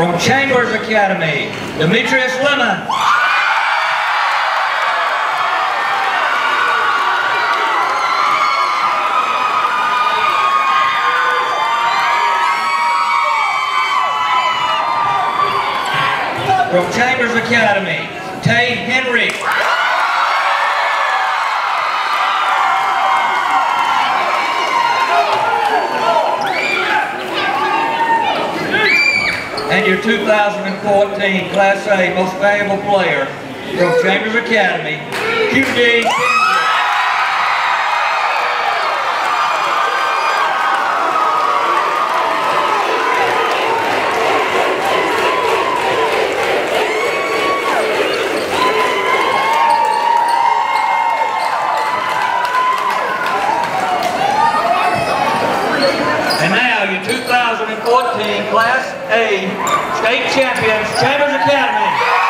From Chambers Academy, Demetrius Lemon. From Chambers Academy, Tay Henry. And 2014 Class A Most Valuable Player from Chambers Academy, QD And now your 2014 Class A State Champions, Chambers Academy.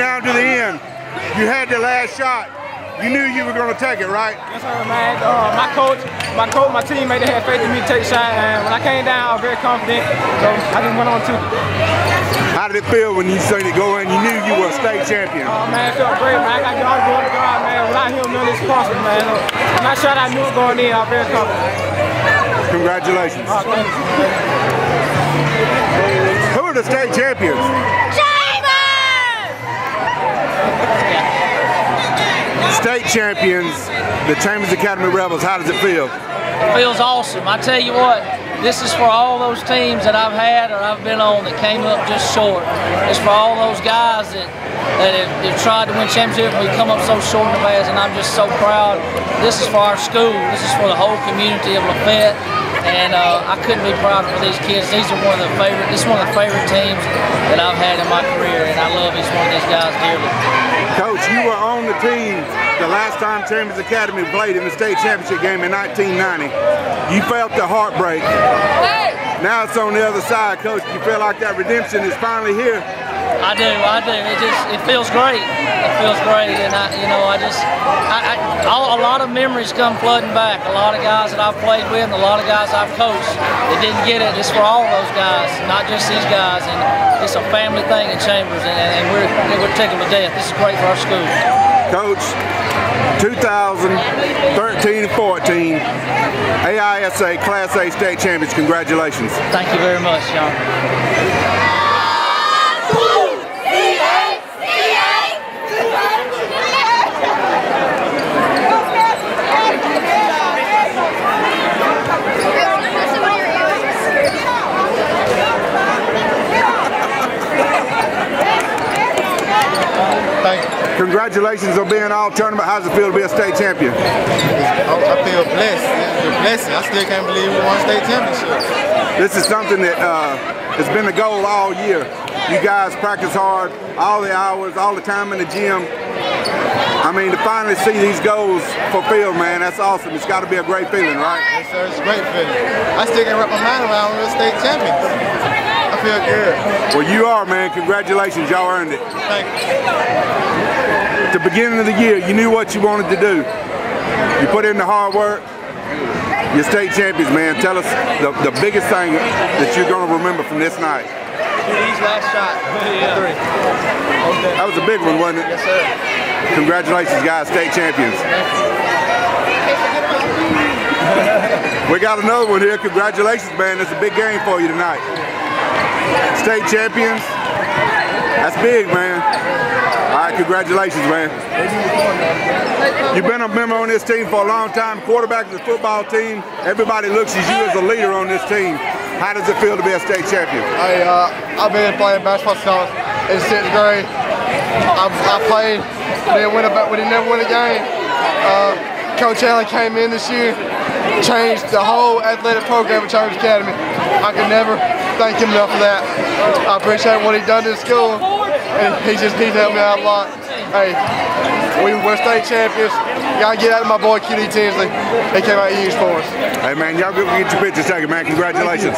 When it came down to the end, you had the last shot. You knew you were going to take it, right? Yes, sir, man. Uh, my coach, my coach, my teammate, they had faith in me to take a shot. And when I came down, I was very confident. So I just went on to. How did it feel when you seen it go in? You knew you were a state champion. Oh man, it felt great, man. I got God going to God, man. Without him, none of this is possible, man. When I shot, I knew it going in. I was very confident. Congratulations. Uh, thank you. Who are the state champions? State champions, the Chambers Academy Rebels. How does it feel? feels awesome. I tell you what, this is for all those teams that I've had or I've been on that came up just short. It's for all those guys that, that have, have tried to win championship and we come up so short in the past and I'm just so proud. This is for our school. This is for the whole community of Lafayette. And uh, I couldn't be prouder for these kids. These are one of the favorite. This is one of the favorite teams that I've had in my career, and I love each one of these guys dearly. Coach, you were on the team the last time Chambers Academy played in the state championship game in 1990. You felt the heartbreak. Now it's on the other side, Coach. You feel like that redemption is finally here. I do, I do. It just, it feels great. It feels great, and I, you know, I just, I, I, all, a lot of memories come flooding back. A lot of guys that I've played with, and a lot of guys I've coached that didn't get it. It's for all those guys, not just these guys. And it's a family thing in Chambers, and, and we're, we're tickled to death. This is great for our school. Coach, 2013-14 AISA Class A state champions. Congratulations. Thank you very much, Sean. Thank you. Congratulations on being all tournament. How's it feel to be a state champion? I feel blessed. It's a blessing. I still can't believe we won state championship. This is something that uh, has been a goal all year. You guys practice hard, all the hours, all the time in the gym. I mean, to finally see these goals fulfilled, man, that's awesome. It's got to be a great feeling, right? Yes, sir. It's a great feeling. I still can't wrap my mind around we're state champions. I feel good. Well, you are, man. Congratulations. Y'all earned it. Thank you. At the beginning of the year, you knew what you wanted to do. You put in the hard work. You're state champions, man. Tell us the, the biggest thing that you're going to remember from this night. These last shot. Three. Okay. That was a big one, wasn't it? Yes, sir. Congratulations, guys, state champions. we got another one here. Congratulations, man. It's a big game for you tonight. State champions. That's big, man. All right, congratulations, man. You've been a member on this team for a long time, quarterback of the football team. Everybody looks at you as a leader on this team. How does it feel to be a state champion? Hey, uh, I've been playing basketball since in sixth grade. I, I played, didn't win a, we didn't never win a game. Uh, Coach Allen came in this year, changed the whole athletic program at Chambers Academy. I could never thank him enough for that. I appreciate what he done to the school, and he just he's helped me out a lot. Hey, we, we're state champions. Gotta get out of my boy QD Tinsley. He came out huge for us. Hey, man, y'all get your picture taken, man. Congratulations.